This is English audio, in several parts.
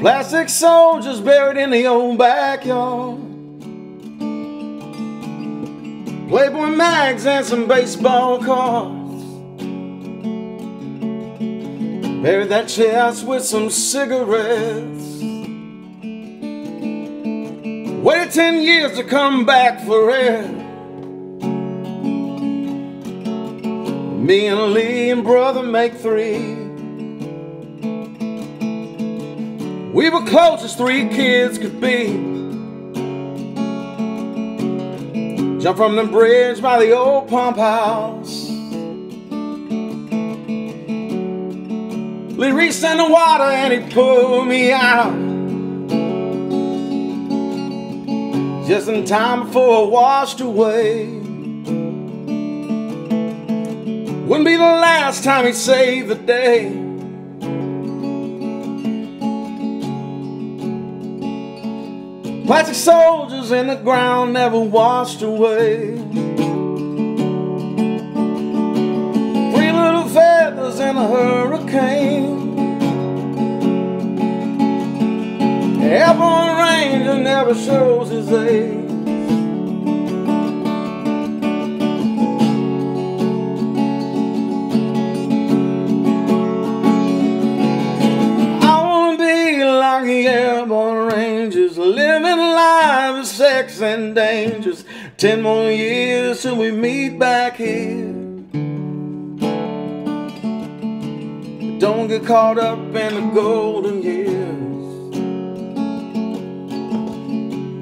Plastic soldiers buried in the old backyard. Playboy mags and some baseball cards. Buried that chest with some cigarettes. Waited ten years to come back for it. Me and Lee and brother make three. We were close as three kids could be. Jump from the bridge by the old pump house. Lee reached in the water and he pulled me out. Just in time before I washed away. Wouldn't be the last time he saved the day. Plastic soldiers in the ground never washed away. Three little feathers in a hurricane. Airborne ranger never shows his age. And dangers. Ten more years till we meet back here. Don't get caught up in the golden years.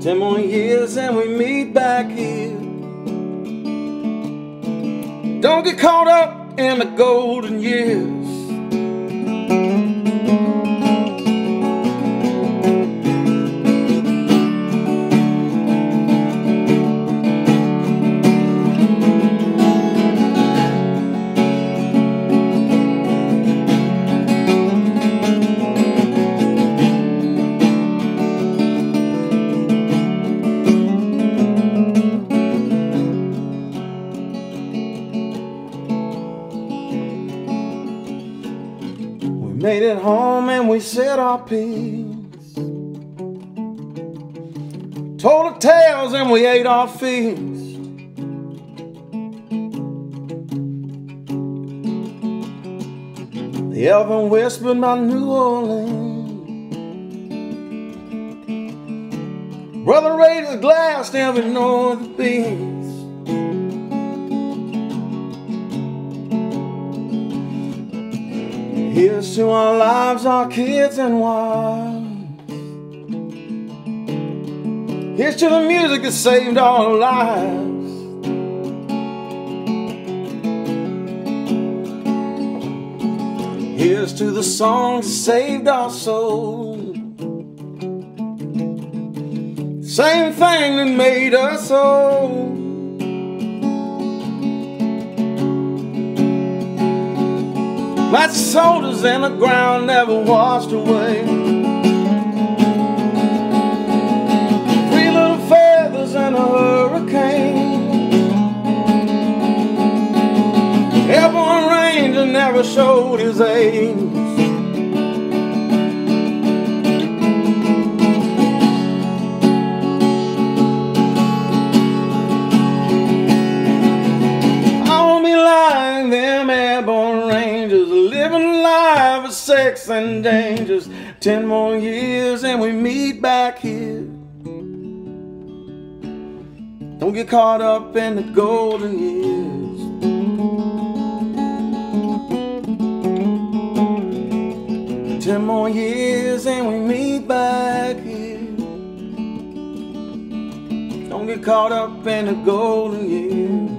Ten more years and we meet back here. Don't get caught up in the golden years. Made it home and we said our piece. Told our tales and we ate our feast. The elven whispered my New Orleans. Brother raised his glass to every north beast. Here's to our lives, our kids and wives. Here's to the music that saved our lives. Here's to the songs that saved our souls. Same thing that made us old. Like soldiers in the ground never washed away. Three little feathers in a hurricane. Airborne ranger never showed his age. Airborne rangers, living life of sex and dangers. Ten more years and we meet back here. Don't get caught up in the golden years. Ten more years and we meet back here. Don't get caught up in the golden years.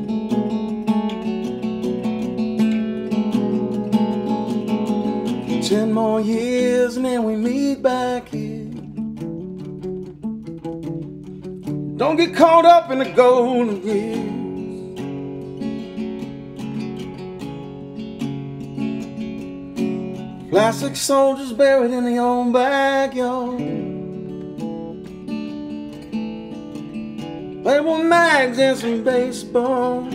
Ten more years and then we meet back here. Don't get caught up in the golden years. Plastic soldiers buried in the old backyard. They were mags and some baseball.